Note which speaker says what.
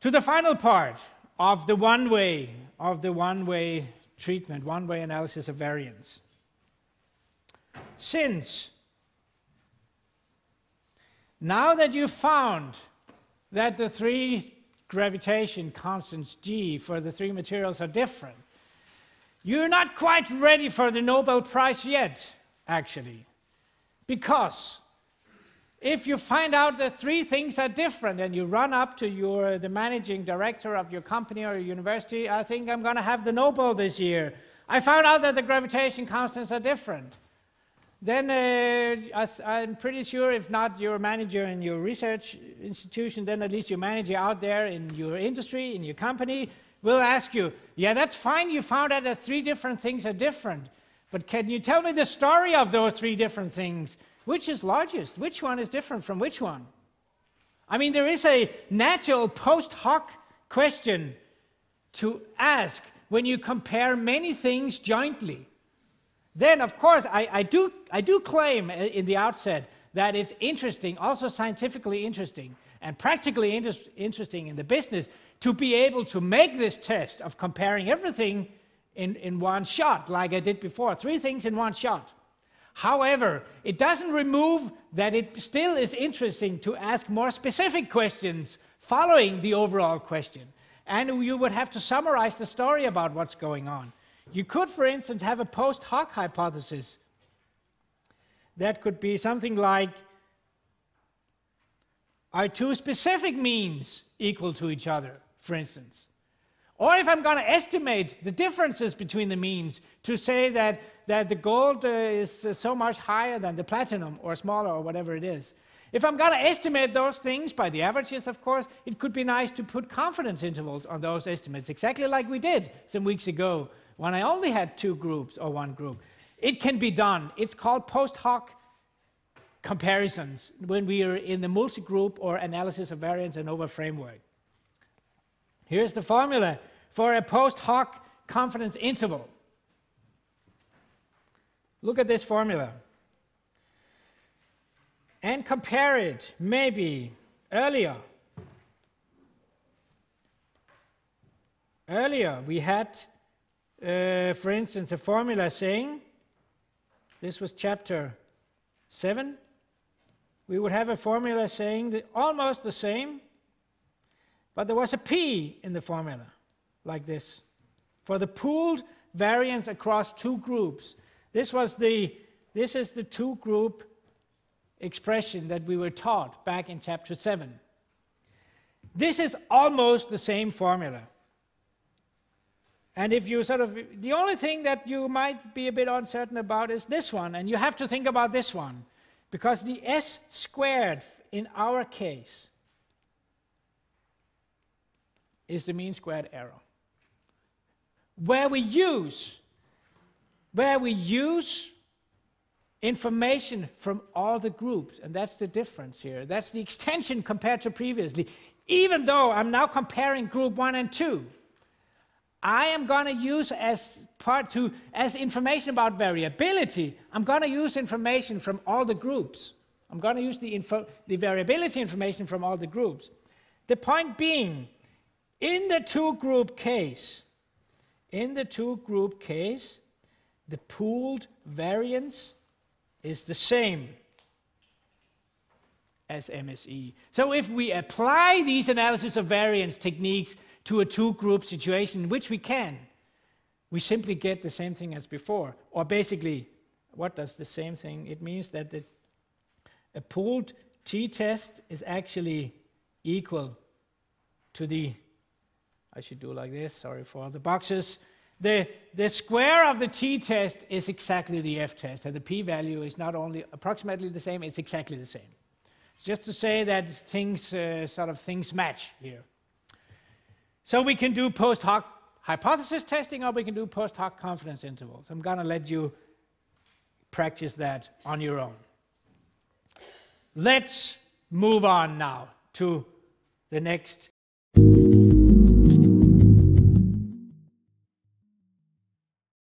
Speaker 1: To the final part of the one way, of the one way treatment, one way analysis of variance. Since now that you've found that the three gravitation constants G for the three materials are different, you're not quite ready for the Nobel Prize yet, actually. Because if you find out that three things are different and you run up to your, the managing director of your company or your university, I think I'm going to have the Nobel this year. I found out that the gravitation constants are different. Then uh, I am pretty sure, if not your manager in your research institution, then at least your manager out there in your industry, in your company, will ask you, Yeah, that's fine, you found out that three different things are different. But can you tell me the story of those three different things? Which is largest? Which one is different from which one? I mean, there is a natural post hoc question to ask when you compare many things jointly. Then, of course, I, I, do, I do claim uh, in the outset that it's interesting, also scientifically interesting, and practically inter- interesting in the business to be able to make this test of comparing everything in, in one shot, like I did before. Three things in one shot. However, it doesn't remove that it still is interesting to ask more specific questions following the overall question. And you would have to summarize the story about what's going on. You could, for instance, have a post hoc hypothesis. That could be something like Are two specific means equal to each other, for instance? Or if I'm going to estimate the differences between the means to say that, that the gold uh, is uh, so much higher than the platinum or smaller or whatever it is. If I'm going to estimate those things by the averages, of course, it could be nice to put confidence intervals on those estimates, exactly like we did some weeks ago when I only had two groups or one group. It can be done. It's called post hoc comparisons when we are in the multi group or analysis of variance ANOVA framework. Here's the formula for a post hoc confidence interval. Look at this formula and compare it maybe earlier. Earlier, we had, uh, for instance, a formula saying this was chapter 7. We would have a formula saying almost the same but there was a P in the formula, like this, for the pooled variance across two groups. This was the this is the two group expression that we were taught back in chapter 7. This is almost the same formula. And if you sort of, the only thing that you might be a bit uncertain about is this one, and you have to think about this one, because the s squared in our case is the mean squared error. Where we use, where we use information from all the groups, and that's the difference here. That's the extension compared to previously. Even though I'm now comparing group one and two, I am going to use as part two, as information about variability, I'm going to use information from all the groups. I'm going to use the, info, the variability information from all the groups. The point being in the two group case, in the two group case, the pooled variance is the same as MSE. So if we apply these analysis of variance techniques to a two group situation, which we can, we simply get the same thing as before. Or basically, what does the same thing? It means that the, a pooled t test is actually equal to the I should do like this, sorry for all the boxes. The, the square of the t-test is exactly the f-test, and the p-value is not only approximately the same, it's exactly the same. It's just to say that things, uh, sort of things match here. So we can do post hoc hypothesis testing, or we can do post hoc confidence intervals. I'm going to let you practice that on your own. Let's move on now to the next